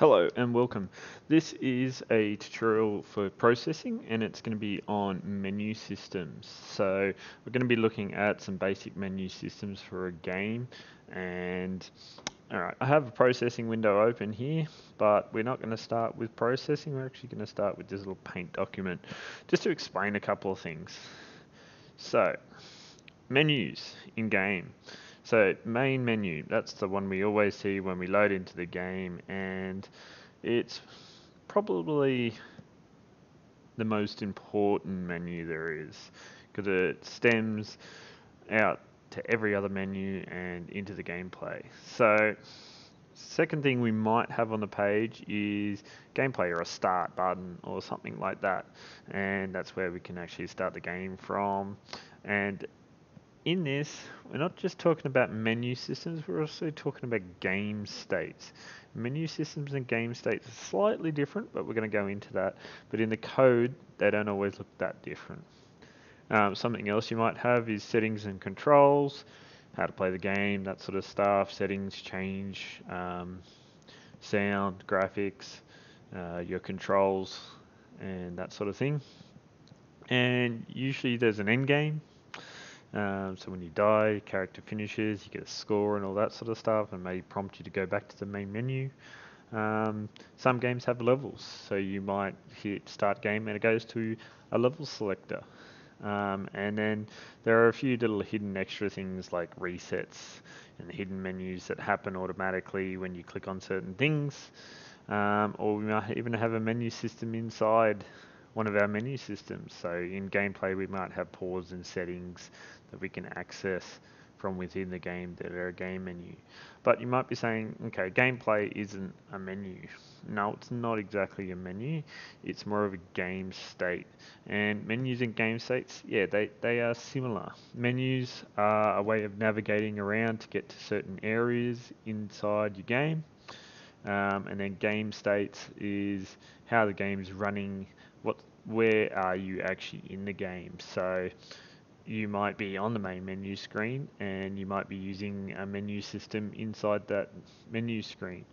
Hello and welcome. This is a tutorial for processing and it's going to be on menu systems. So we're going to be looking at some basic menu systems for a game and alright, I have a processing window open here but we're not going to start with processing, we're actually going to start with this little paint document just to explain a couple of things. So menus in game. So main menu, that's the one we always see when we load into the game and it's probably the most important menu there is because it stems out to every other menu and into the gameplay. So second thing we might have on the page is gameplay or a start button or something like that and that's where we can actually start the game from and in this, we're not just talking about menu systems, we're also talking about game states. Menu systems and game states are slightly different, but we're going to go into that. But in the code, they don't always look that different. Um, something else you might have is settings and controls, how to play the game, that sort of stuff, settings, change, um, sound, graphics, uh, your controls, and that sort of thing. And usually there's an end game um, so when you die, character finishes, you get a score and all that sort of stuff, and may prompt you to go back to the main menu. Um, some games have levels, so you might hit start game and it goes to a level selector. Um, and then there are a few little hidden extra things like resets and hidden menus that happen automatically when you click on certain things. Um, or we might even have a menu system inside one of our menu systems. So in gameplay, we might have pause and settings that we can access from within the game that are a game menu. But you might be saying, okay, gameplay isn't a menu. No, it's not exactly a menu. It's more of a game state. And menus and game states, yeah, they, they are similar. Menus are a way of navigating around to get to certain areas inside your game. Um, and then game states is how the game is running where are you actually in the game? So you might be on the main menu screen and you might be using a menu system inside that menu screen.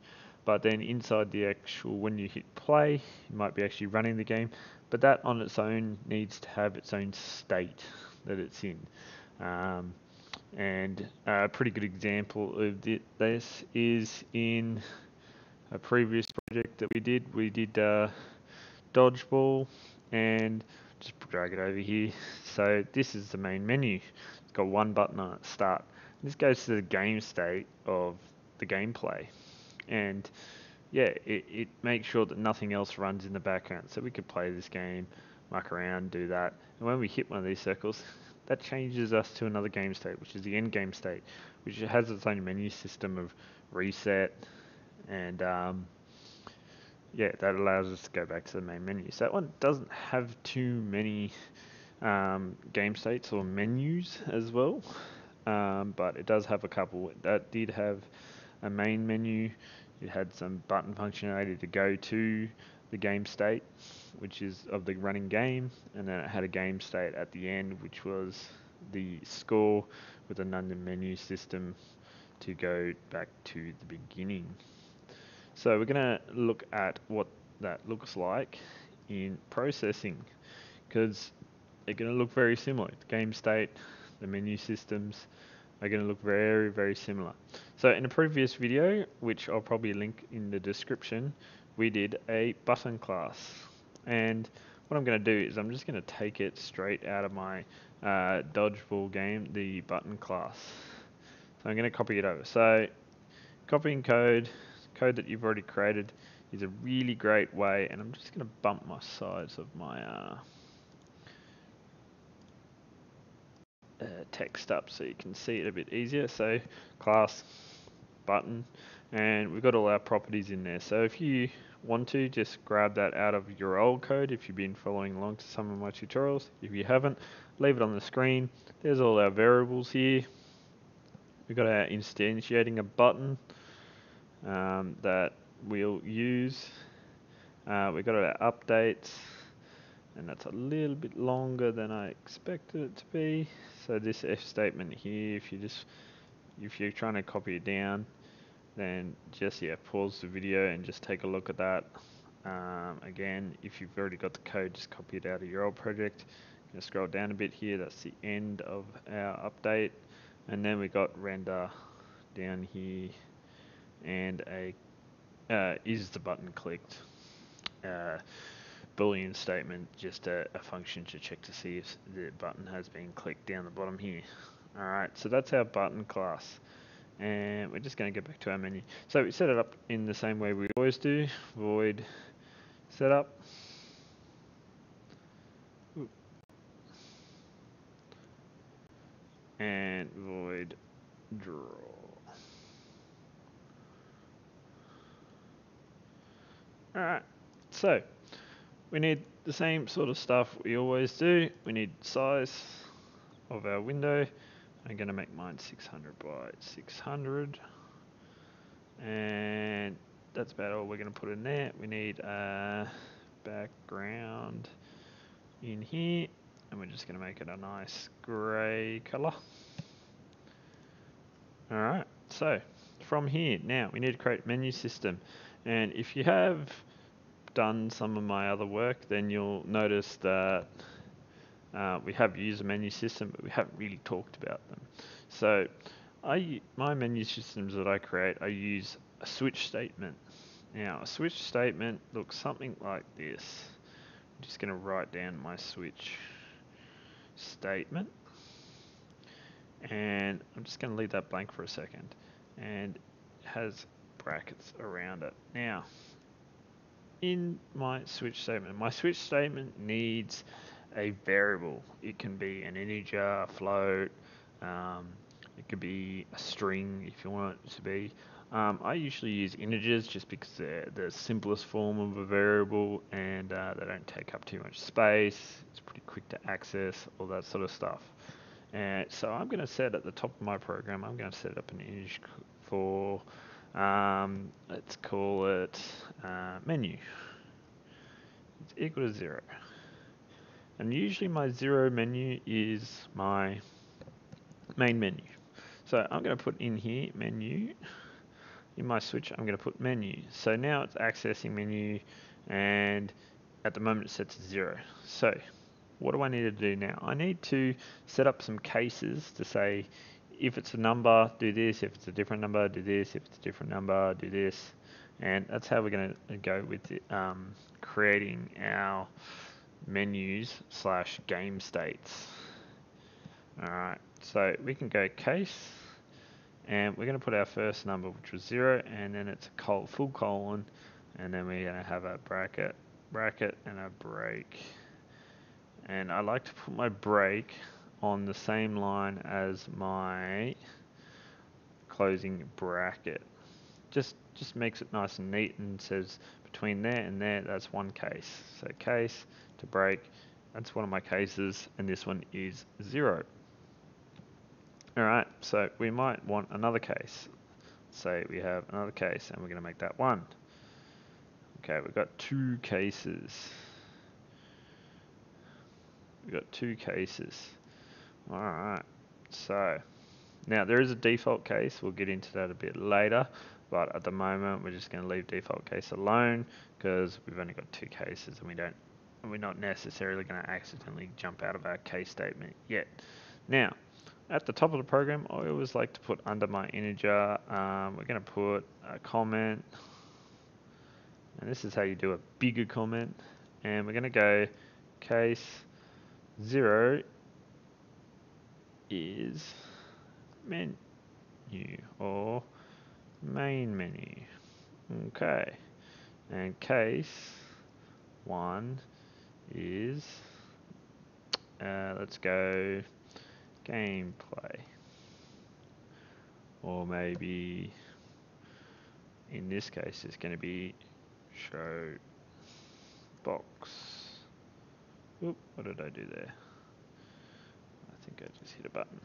But then inside the actual when you hit play you might be actually running the game. But that on its own needs to have its own state that it's in. Um, and a pretty good example of this is in a previous project that we did. We did uh, dodgeball and just drag it over here. So this is the main menu. It's got one button on it, start. This goes to the game state of the gameplay. And yeah, it, it makes sure that nothing else runs in the background. So we could play this game, muck around, do that. And when we hit one of these circles, that changes us to another game state, which is the end game state, which has its own menu system of reset and um, yeah, that allows us to go back to the main menu. So that one doesn't have too many um, game states or menus as well, um, but it does have a couple. That did have a main menu. It had some button functionality to go to the game state, which is of the running game, and then it had a game state at the end, which was the score with another menu system to go back to the beginning. So we're going to look at what that looks like in processing because they're going to look very similar. The game state, the menu systems are going to look very, very similar. So in a previous video, which I'll probably link in the description, we did a button class. And what I'm going to do is I'm just going to take it straight out of my uh, dodgeball game, the button class. So I'm going to copy it over. So copying code, code that you've already created is a really great way, and I'm just going to bump my size of my uh, uh, text up so you can see it a bit easier. So class button, and we've got all our properties in there. So if you want to, just grab that out of your old code if you've been following along to some of my tutorials. If you haven't, leave it on the screen. There's all our variables here. We've got our instantiating a button um, that we'll use. Uh, we got our updates and that's a little bit longer than I expected it to be. So this if statement here, if you just if you're trying to copy it down, then just yeah, pause the video and just take a look at that. Um, again, if you've already got the code, just copy it out of your old project. Gonna scroll down a bit here. That's the end of our update, and then we got render down here, and a uh, is the button clicked. Uh, boolean statement, just a, a, function to check to see if the button has been clicked down the bottom here. Alright, so that's our button class. And we're just going to go back to our menu. So we set it up in the same way we always do. Void setup. And void draw. Alright, so we need the same sort of stuff we always do. We need size of our window. I'm going to make mine 600 by 600. And that's about all we're going to put in there. We need a background in here. And we're just going to make it a nice grey colour. Alright, so from here, now we need to create menu system. And if you have done some of my other work, then you'll notice that uh, we have user menu system, but we haven't really talked about them. So I, my menu systems that I create, I use a switch statement. Now, a switch statement looks something like this. I'm just going to write down my switch statement. And I'm just going to leave that blank for a second. And has brackets around it. Now, in my switch statement. My switch statement needs a variable. It can be an integer, a float, um, it could be a string if you want it to be. Um, I usually use integers just because they're the simplest form of a variable and uh, they don't take up too much space. It's pretty quick to access, all that sort of stuff. And so I'm going to set at the top of my program, I'm going to set up an integer for um, let's call it uh, menu. It's equal to zero. And usually my zero menu is my main menu. So I'm going to put in here menu. In my switch, I'm going to put menu. So now it's accessing menu and at the moment it sets to zero. So what do I need to do now? I need to set up some cases to say if it's a number, do this. If it's a different number, do this. If it's a different number, do this. And that's how we're going to go with um, creating our menus slash game states. Alright, so we can go case, and we're going to put our first number, which was 0, and then it's a col full colon, and then we're going to have a bracket, bracket, and a break. And I like to put my break on the same line as my closing bracket. Just just makes it nice and neat and says between there and there that's one case. So case to break, that's one of my cases and this one is zero. Alright, so we might want another case. Say we have another case and we're going to make that one. Okay, we've got two cases. We've got two cases. Alright, so now there is a default case, we'll get into that a bit later, but at the moment we're just going to leave default case alone because we've only got two cases and we don't, we're not necessarily going to accidentally jump out of our case statement yet. Now, at the top of the program, I always like to put under my integer, um, we're going to put a comment, and this is how you do a bigger comment, and we're going to go case 0 is menu or main menu. Okay. And case one is, uh, let's go gameplay. Or maybe in this case it's going to be show box. Oop, what did I do there? Think I just hit a button.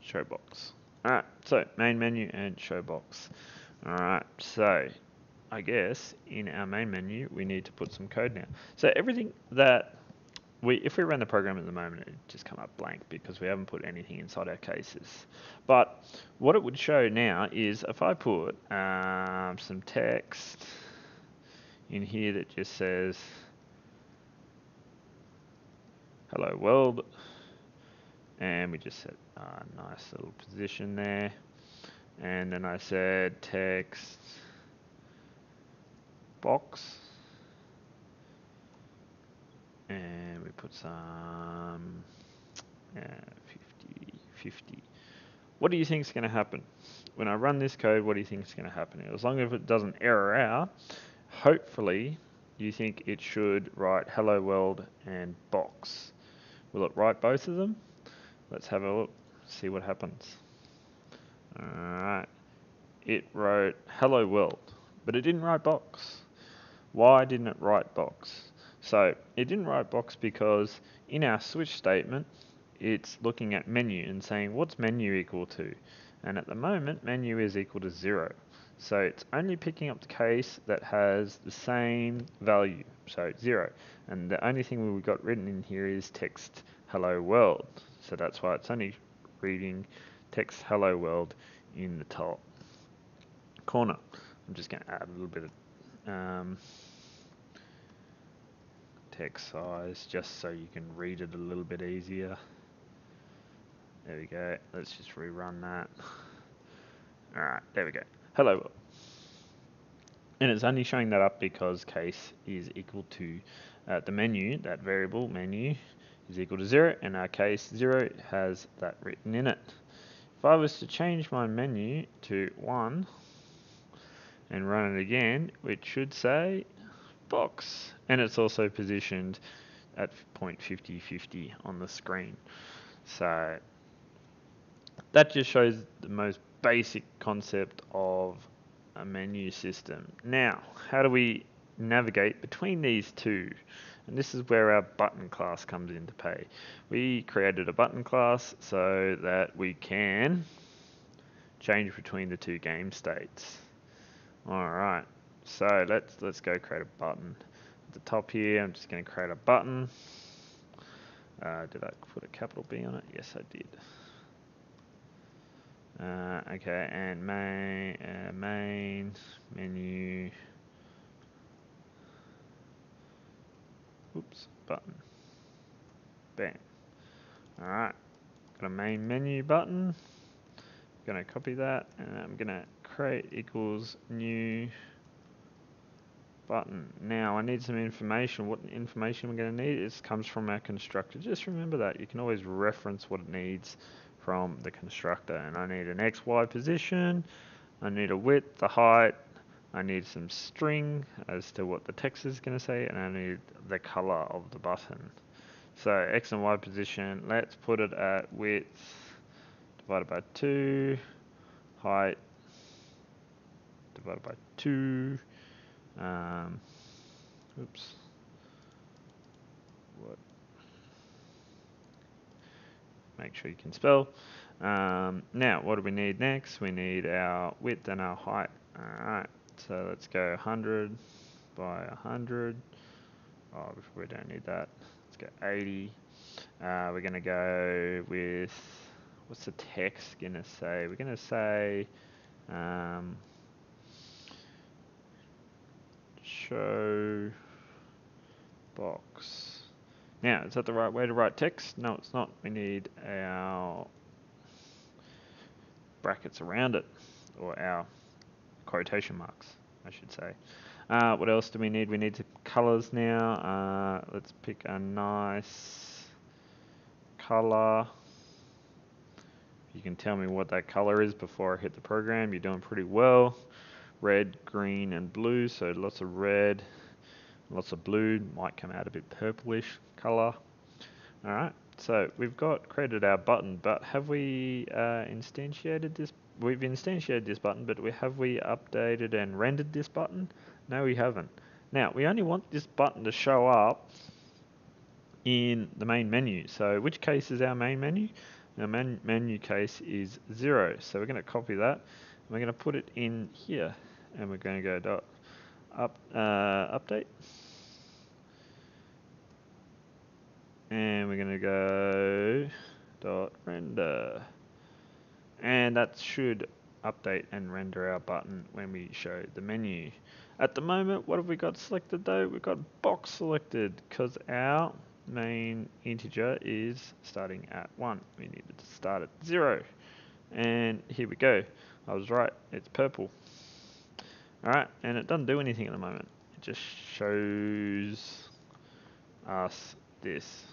Show box. Alright, so main menu and show box. Alright, so I guess in our main menu we need to put some code now. So everything that we if we run the program at the moment, it'd just come up blank because we haven't put anything inside our cases. But what it would show now is if I put um, some text in here that just says hello world. And we just set a nice little position there. And then I said text box. And we put some uh, 50 50 what do you think is going to happen? When I run this code what do you think is going to happen? As long as it doesn't error out hopefully you think it should write hello world and box will it write both of them. Let's have a look see what happens. Alright. It wrote hello world. But it didn't write box. Why didn't it write box? So it didn't write box because in our switch statement, it's looking at menu and saying what's menu equal to. And at the moment, menu is equal to zero. So it's only picking up the case that has the same value, so zero. And the only thing we've got written in here is text hello world. So that's why it's only reading text hello world in the top corner. I'm just going to add a little bit of um, text size just so you can read it a little bit easier. There we go. Let's just rerun that. Alright, there we go. Hello. And it's only showing that up because case is equal to uh, the menu, that variable menu is equal to 0, and our case 0 has that written in it. If I was to change my menu to 1 and run it again, it should say box and it's also positioned at point 50 50 on the screen so that just shows the most basic concept of a menu system now how do we navigate between these two and this is where our button class comes into play we created a button class so that we can change between the two game states all right so let's let's go create a button. At the top here, I'm just going to create a button. Uh, did I put a capital B on it? Yes, I did. Uh, okay, and main, uh, main menu. Oops, button. Bam. All right, got a main menu button. I'm gonna copy that, and I'm gonna create equals new button. Now I need some information. What information we're going to need is comes from our constructor. Just remember that. You can always reference what it needs from the constructor. And I need an XY position. I need a width, the height. I need some string as to what the text is going to say. And I need the color of the button. So X and Y position, let's put it at width divided by 2, height divided by 2, um, oops. Make sure you can spell. Um, now, what do we need next? We need our width and our height. Alright, so let's go 100 by 100. Oh, we don't need that. Let's go 80. Uh, we're going to go with, what's the text going to say? We're going to say, um, show box. Now, is that the right way to write text? No, it's not. We need our brackets around it, or our quotation marks, I should say. Uh, what else do we need? We need some colors now. Uh, let's pick a nice color. You can tell me what that color is before I hit the program. You're doing pretty well red, green, and blue. So lots of red, lots of blue. Might come out a bit purplish color. All right. So we've got created our button, but have we uh, instantiated this? We've instantiated this button, but we have we updated and rendered this button? No, we haven't. Now we only want this button to show up in the main menu. So which case is our main menu? Our main menu case is zero. So we're going to copy that. And we're going to put it in here and we're going to go dot up uh, update and we're going to go dot render. And that should update and render our button when we show the menu. At the moment, what have we got selected though? We've got box selected because our main integer is starting at 1. We needed to start at 0. And here we go. I was right, it's purple. Alright, and it doesn't do anything at the moment. It just shows us this.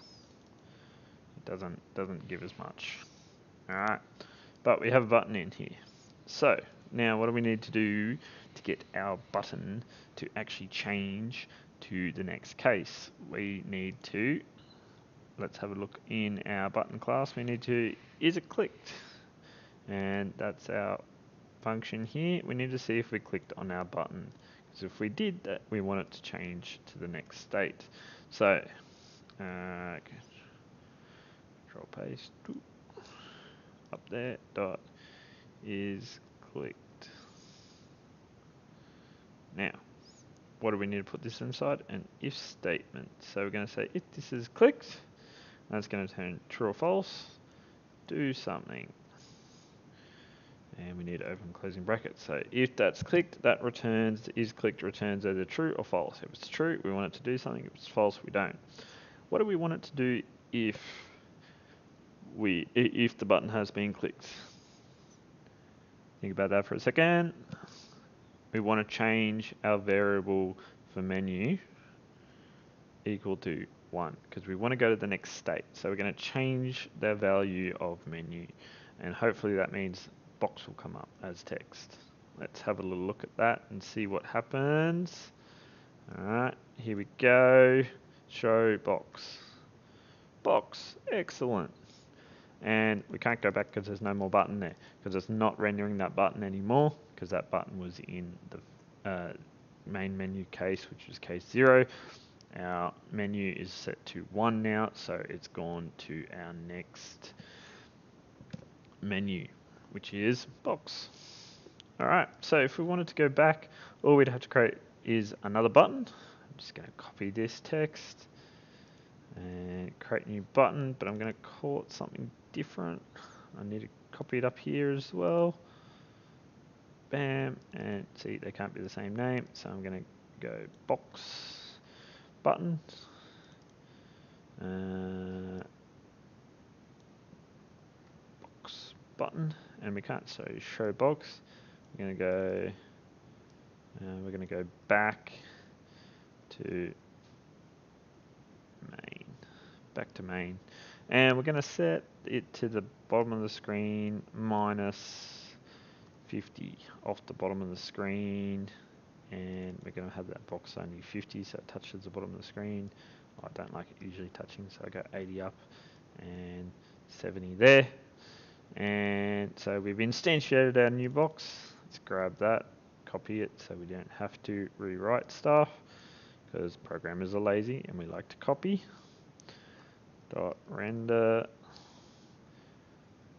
Doesn't doesn't give as much. Alright. But we have a button in here. So now what do we need to do to get our button to actually change to the next case? We need to let's have a look in our button class. We need to is it clicked? And that's our function here. We need to see if we clicked on our button. Because if we did that, we want it to change to the next state. So, uh, control paste up there dot is clicked. Now, what do we need to put this inside? An if statement. So we're going to say if this is clicked, that's going to turn true or false. Do something. And we need to open closing brackets. So if that's clicked, that returns, is clicked returns either true or false. If it's true, we want it to do something. If it's false, we don't. What do we want it to do if we if the button has been clicked? Think about that for a second. We want to change our variable for menu equal to 1 because we want to go to the next state. So we're going to change the value of menu and hopefully that means box will come up as text. Let's have a little look at that and see what happens. Alright, here we go. Show box. Box, excellent. And we can't go back because there's no more button there because it's not rendering that button anymore because that button was in the uh, main menu case, which was case 0. Our menu is set to 1 now, so it's gone to our next menu, which is box. Alright, so if we wanted to go back, all we'd have to create is another button. I'm just going to copy this text and create new button, but I'm going to call it something different. I need to copy it up here as well. Bam, and see they can't be the same name, so I'm going to go box button. Uh, box button, and we can't so show box. We're going to go. Uh, we're going to go back to back to main, and we're going to set it to the bottom of the screen minus 50 off the bottom of the screen. And we're going to have that box only 50 so it touches the bottom of the screen. I don't like it usually touching so I go 80 up and 70 there. And so we've instantiated our new box. Let's grab that copy it so we don't have to rewrite stuff because programmers are lazy and we like to copy dot render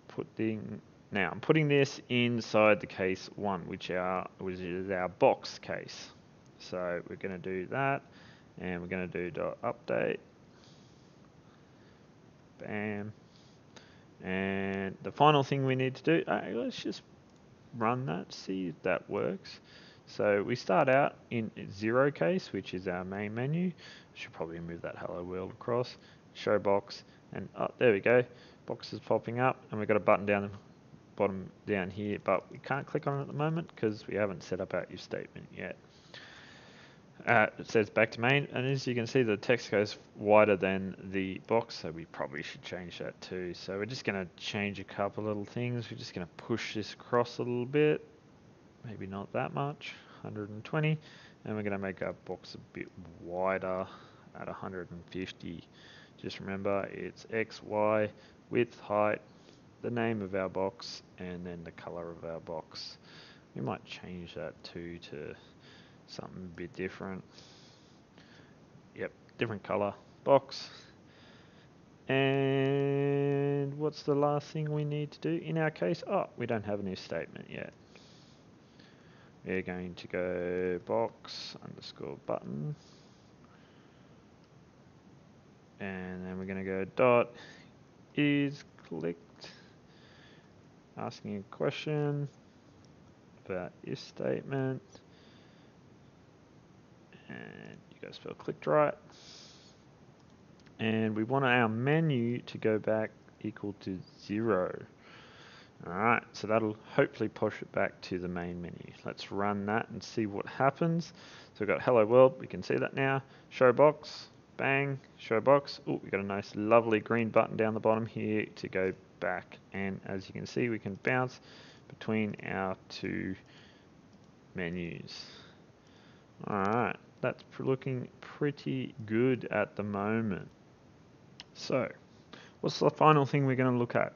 putting now I'm putting this inside the case one, which our which is our box case. So we're going to do that, and we're going to do dot update. Bam. And the final thing we need to do, uh, let's just run that, see if that works. So we start out in zero case, which is our main menu. Should probably move that hello world across. Show box, and oh, there we go. Box is popping up, and we've got a button down the bottom down here, but we can't click on it at the moment because we haven't set up our if statement yet. Uh, it says back to main, and as you can see, the text goes wider than the box, so we probably should change that too. So we're just going to change a couple little things. We're just going to push this across a little bit, maybe not that much, 120, and we're going to make our box a bit wider at 150. Just remember, it's X, Y, width, height, the name of our box and then the color of our box. We might change that too to something a bit different. Yep, different color box. And what's the last thing we need to do in our case? Oh, we don't have a new statement yet. We're going to go box underscore button. And then we're going to go dot is clicked. Asking a question about if statement. And you guys spell clicked right. And we want our menu to go back equal to zero. Alright so that'll hopefully push it back to the main menu. Let's run that and see what happens. So we've got hello world we can see that now. Show box bang show box. Oh we got a nice lovely green button down the bottom here to go back. And as you can see we can bounce between our two menus. Alright that's looking pretty good at the moment. So what's the final thing we're going to look at?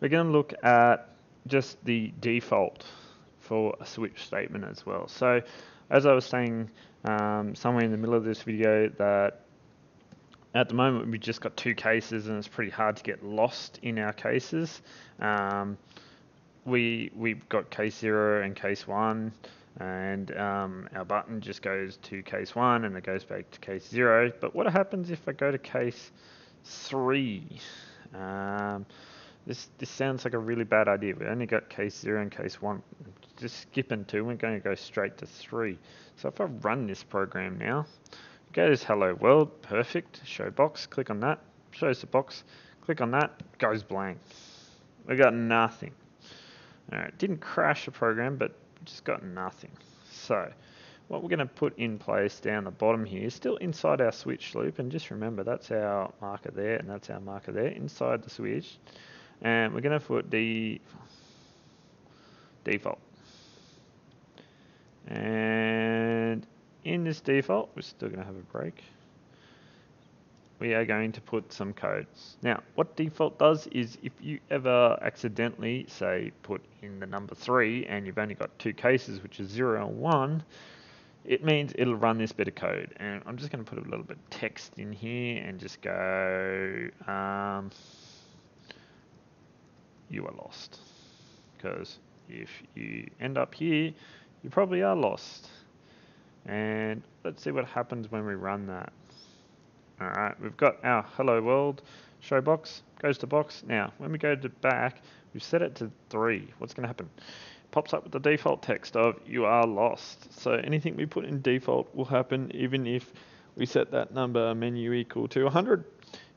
We're going to look at just the default for a switch statement as well. So as I was saying um, somewhere in the middle of this video that at the moment we've just got two cases and it's pretty hard to get lost in our cases. Um, we, we've got case 0 and case 1 and um, our button just goes to case 1 and it goes back to case 0. But what happens if I go to case 3? Um, this, this sounds like a really bad idea. We only got case 0 and case 1. Just skipping 2, we're going to go straight to 3. So if I run this program now, goes hello world, perfect, show box, click on that, shows the box, click on that, goes blank. We got nothing. Alright, didn't crash the program, but just got nothing. So, what we're going to put in place down the bottom here is still inside our switch loop, and just remember that's our marker there, and that's our marker there, inside the switch. And we're going to put the default. And in this default, we're still going to have a break. We are going to put some code. Now, what default does is if you ever accidentally, say, put in the number 3 and you've only got two cases, which is 0 and 1, it means it'll run this bit of code. And I'm just going to put a little bit of text in here and just go, um, you are lost. Because if you end up here, you probably are lost. And let's see what happens when we run that. Alright, we've got our hello world show box, goes to box. Now, when we go to back, we've set it to 3. What's going to happen? Pops up with the default text of you are lost. So anything we put in default will happen even if we set that number menu equal to 100.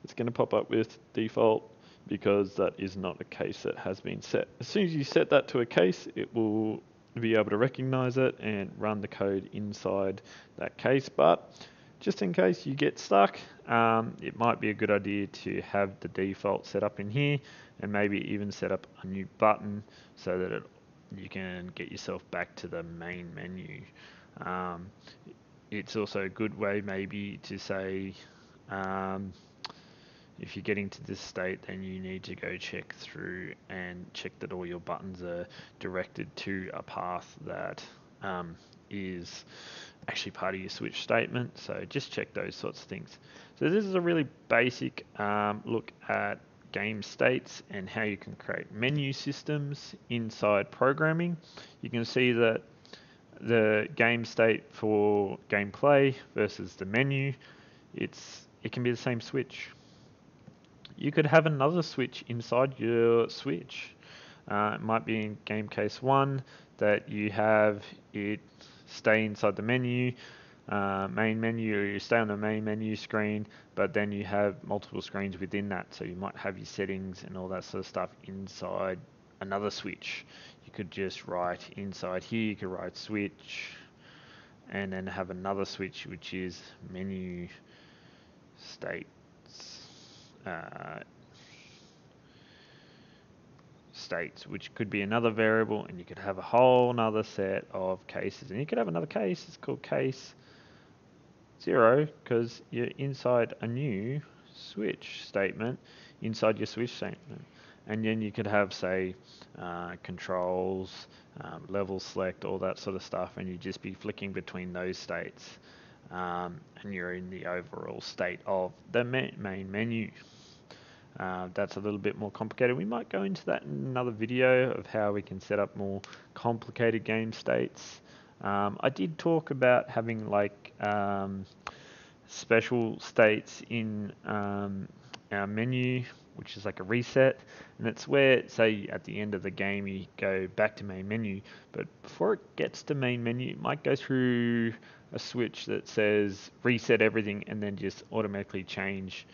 It's going to pop up with default because that is not a case that has been set. As soon as you set that to a case, it will be able to recognize it and run the code inside that case. But just in case you get stuck, um, it might be a good idea to have the default set up in here and maybe even set up a new button so that it, you can get yourself back to the main menu. Um, it's also a good way maybe to say um, if you're getting to this state, then you need to go check through and check that all your buttons are directed to a path that um, is actually part of your switch statement. So just check those sorts of things. So this is a really basic um, look at game states and how you can create menu systems inside programming. You can see that the game state for gameplay versus the menu, it's it can be the same switch you could have another switch inside your switch. Uh, it might be in game case one that you have it stay inside the menu, uh, main menu, or you stay on the main menu screen, but then you have multiple screens within that. So you might have your settings and all that sort of stuff inside another switch. You could just write inside here, you could write switch, and then have another switch which is menu state uh, states, which could be another variable, and you could have a whole another set of cases. And you could have another case, it's called case zero, because you're inside a new switch statement inside your switch statement. And then you could have, say, uh, controls, um, level select, all that sort of stuff, and you'd just be flicking between those states. Um, and you're in the overall state of the main menu. Uh, that's a little bit more complicated. We might go into that in another video of how we can set up more complicated game states. Um, I did talk about having like um, special states in um, our menu, which is like a reset, and it's where, say, at the end of the game you go back to main menu, but before it gets to main menu, it might go through a switch that says reset everything and then just automatically change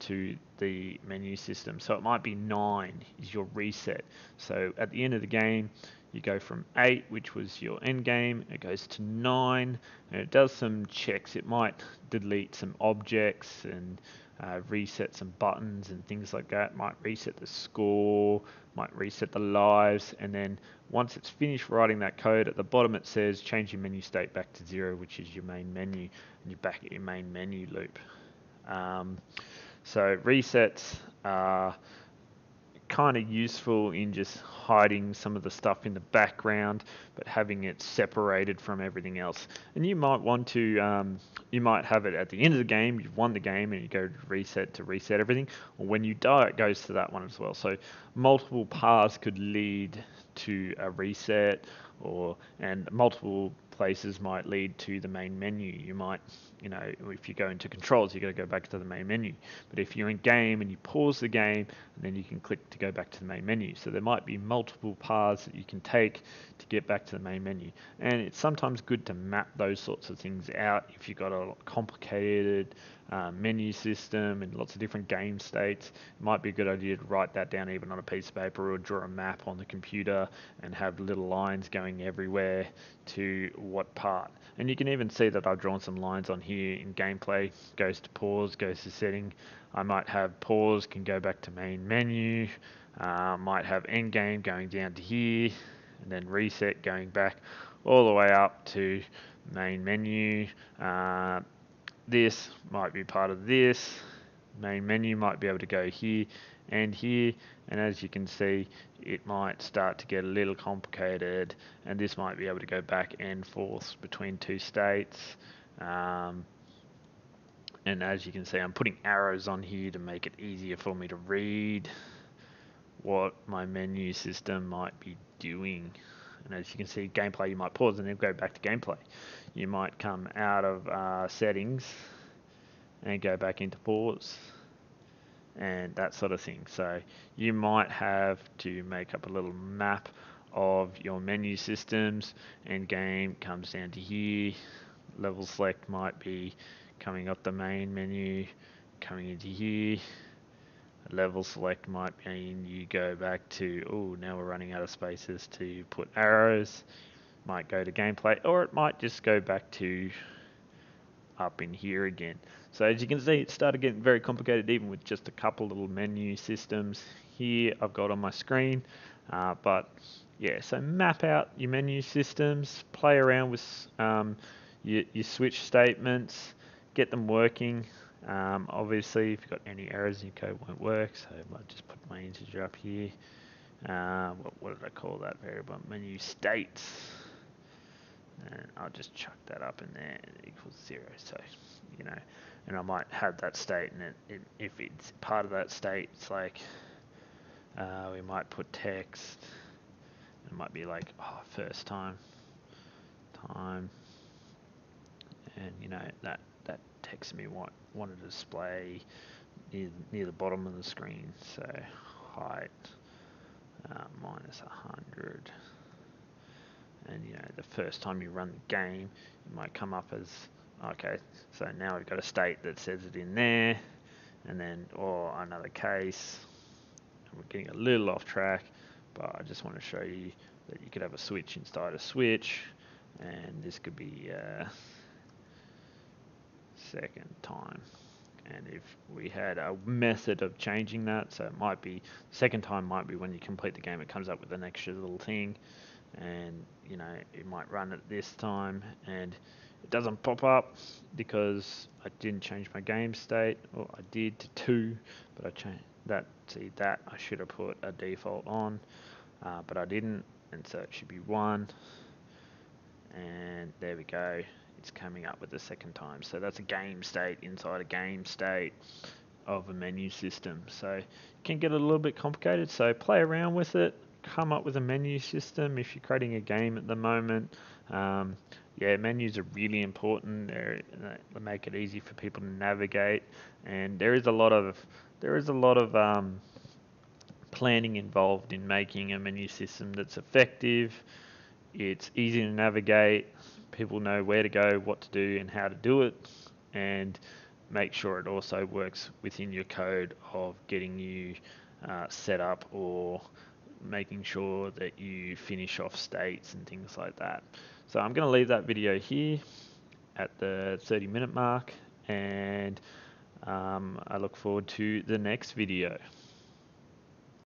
to the menu system. So it might be 9 is your reset. So at the end of the game, you go from 8, which was your end game, it goes to 9, and it does some checks. It might delete some objects and uh, reset some buttons and things like that. Might reset the score, might reset the lives, and then once it's finished writing that code, at the bottom it says change your menu state back to zero, which is your main menu, and you're back at your main menu loop. Um, so resets are kind of useful in just hiding some of the stuff in the background, but having it separated from everything else. And you might want to, um, you might have it at the end of the game, you've won the game, and you go to reset to reset everything. Or when you die, it goes to that one as well. So multiple paths could lead to a reset, or and multiple places might lead to the main menu. You might, you know, if you go into controls, you're going to go back to the main menu. But if you're in game and you pause the game, then you can click to go back to the main menu. So there might be multiple paths that you can take to get back to the main menu. And it's sometimes good to map those sorts of things out if you've got a complicated uh, menu system and lots of different game states. It might be a good idea to write that down even on a piece of paper or draw a map on the computer and have little lines going everywhere to what part. And you can even see that I've drawn some lines on here in gameplay. Goes to pause, goes to setting. I might have pause, can go back to main menu. Uh, might have end game going down to here, and then reset going back all the way up to main menu. Uh, this might be part of this. Main menu might be able to go here and here and as you can see it might start to get a little complicated and this might be able to go back and forth between two states um, and as you can see I'm putting arrows on here to make it easier for me to read what my menu system might be doing and as you can see gameplay you might pause and then go back to gameplay you might come out of uh, settings and go back into pause and that sort of thing. So you might have to make up a little map of your menu systems and game comes down to here. Level select might be coming up the main menu, coming into here. Level select might mean you go back to, oh, now we're running out of spaces to put arrows. Might go to gameplay, or it might just go back to up in here again. So as you can see, it started getting very complicated even with just a couple little menu systems here I've got on my screen. Uh, but yeah, so map out your menu systems, play around with um, your, your, switch statements, get them working. Um, obviously, if you've got any errors, your code won't work. So I'll just put my integer up here. Uh, what, what did I call that variable? Menu states and I'll just chuck that up in there it equals zero so you know and I might have that state and it, it, if it's part of that state it's like uh, we might put text it might be like oh first time time you know that that text me want want to display near, near the bottom of the screen. So height uh, minus 100 and you know the first time you run the game it might come up as okay so now we've got a state that says it in there. And then or another case. We're getting a little off track but I just want to show you that you could have a switch inside a switch. And this could be uh, second time. And if we had a method of changing that so it might be second time might be when you complete the game it comes up with an extra little thing. And you know it might run at this time and it doesn't pop up because I didn't change my game state. Or I did to 2 but I changed that see that I should have put a default on uh, but I didn't. And so it should be 1 and there we go it's coming up with the second time so that's a game state inside a game state of a menu system so it can get a little bit complicated so play around with it come up with a menu system if you're creating a game at the moment. Um, yeah, menus are really important. They're, they make it easy for people to navigate, and there is a lot of there is a lot of um, planning involved in making a menu system that's effective. It's easy to navigate. People know where to go, what to do, and how to do it, and make sure it also works within your code of getting you uh, set up or making sure that you finish off states and things like that. So I'm going to leave that video here at the 30 minute mark and um, I look forward to the next video.